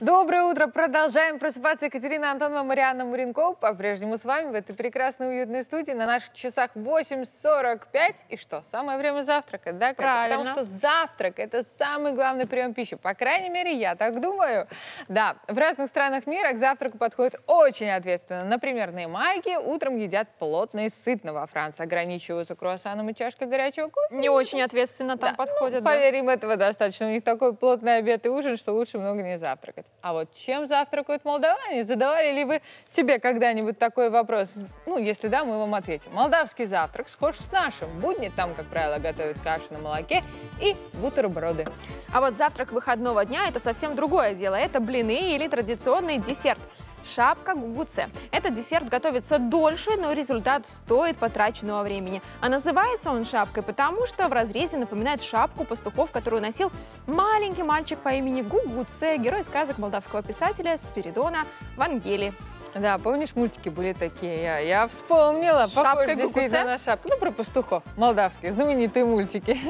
Доброе утро! Продолжаем просыпаться. Екатерина Антонова, Марианна Муренкова. По-прежнему с вами в этой прекрасной уютной студии. На наших часах 8.45. И что, самое время завтракать, да? Катя? Правильно. Потому что завтрак – это самый главный прием пищи. По крайней мере, я так думаю. Да, в разных странах мира к завтраку подходят очень ответственно. Например, на Ямайке утром едят плотно и сытно. Во Франции ограничиваются круассаном и чашкой горячего кофе. Не очень ответственно там Да, подходят. да. Поверим, этого достаточно. У них такой плотный обед и ужин, что лучше много не завтракать. А вот чем завтракают молдаване? Задавали ли вы себе когда-нибудь такой вопрос? Ну, если да, мы вам ответим. Молдавский завтрак схож с нашим. Будни там, как правило, готовят кашу на молоке и бутерброды. А вот завтрак выходного дня – это совсем другое дело. Это блины или традиционный десерт. Шапка гугуце. Этот десерт готовится дольше, но результат стоит потраченного времени. А называется он шапкой, потому что в разрезе напоминает шапку пастухов, которую носил маленький мальчик по имени Гугуце, герой сказок молдавского писателя Спиридона Вангели. Да, помнишь, мультики были такие? Я, я вспомнила. Похоже действительно на шапку. Ну, про пастухов. Молдавские, знаменитые мультики.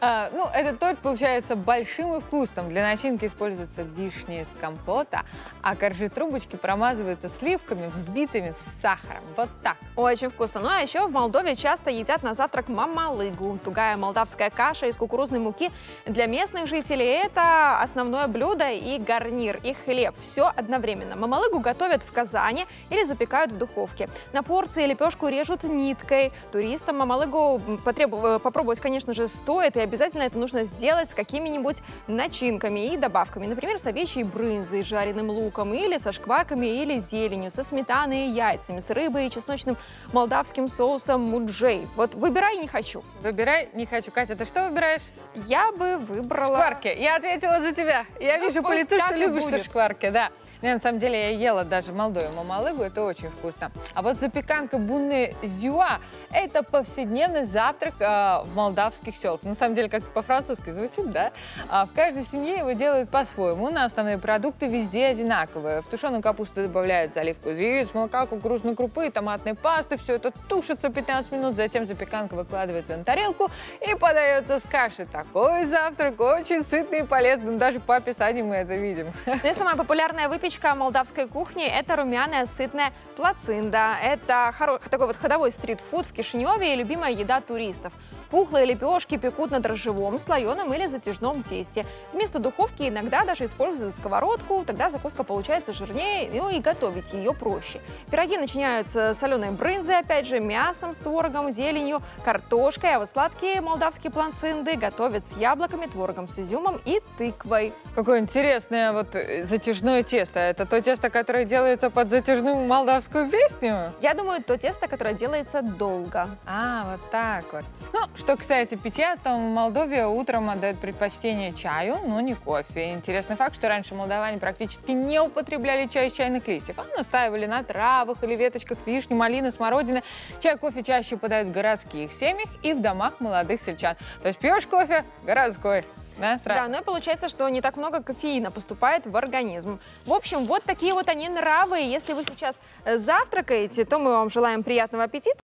А, Ну, этот торт получается большим и вкусным. Для начинки используются вишни из компота, а коржи трубочки промазываются сливками, взбитыми с сахаром. Вот так. Очень вкусно. Ну а еще в Молдове часто едят на завтрак мамалыгу. Тугая молдавская каша из кукурузной муки. Для местных жителей это основное блюдо и гарнир, и хлеб. Все одновременно. Мамалыгу готовят в казане или запекают в духовке. На порции лепешку режут ниткой. Туристам мамалыгу потребу- э, попробовать, конечно же, стоит. И обязательно это нужно сделать с какими-нибудь начинками и добавками. Например, с овечьей брынзой, жареным луком, или со шкварками, или зеленью, со сметаной и яйцами, с рыбой и чесночным молдавским соусом муджей. Вот выбирай не хочу. Выбирай, не хочу. Катя, ты что выбираешь? Я бы выбрала... Шкварки. Я ответила за тебя. Я Ну, вижу по лицу, что любишь ты будет. шкварки, да. Не, на самом деле я ела даже в Молдове мамалыгу, это очень вкусно. А вот запеканка бунны зюа – это повседневный завтрак а, в молдавских селах. На самом деле как-то по-французски звучит, да? А в каждой семье его делают по-своему. На основные продукты везде одинаковые. В тушеную капусту добавляют заливку яиц, молока, кукурузной крупы, томатной пасты. Все это тушится 15 минут, затем запеканка выкладывается на тарелку и подается с кашей. Такой завтрак очень сытный и полезный. Даже по описанию мы это видим. Ну и самая популярная выпечка молдавской кухни – румяная сытная плацинда. Это такой вот ходовой стритфуд в Кишиневе и любимая еда туристов. Пухлые лепешки пекут на дрожжевом, слоеном или затяжном тесте. Вместо духовки иногда даже используют сковородку, тогда закуска получается жирнее, ну и готовить ее проще. Пироги начиняются соленой брынзой, опять же, мясом с творогом, зеленью, картошкой, а вот сладкие молдавские плацинды готовят с яблоками, творогом с изюмом и тыквой. Какое интересное вот э, затяжное тесто. Это то тесто, которое делается под затяжную молдавскую песню? Я думаю, то тесто, которое делается долго. А, вот так вот. Ну, что касается питья, то в Молдове утром отдают предпочтение чаю, но не кофе. Интересный факт, что раньше молдаване практически не употребляли чай из чайных листьев, а настаивали на травах или веточках вишни, малины, смородины. Чай, кофе чаще подают в городских семьях и в домах молодых сельчан. То есть пьешь кофе городской. Да, сразу. Да, ну и получается, что не так много кофеина поступает в организм. В общем, вот такие вот они нравы. Если вы сейчас э, завтракаете, то мы вам желаем приятного аппетита.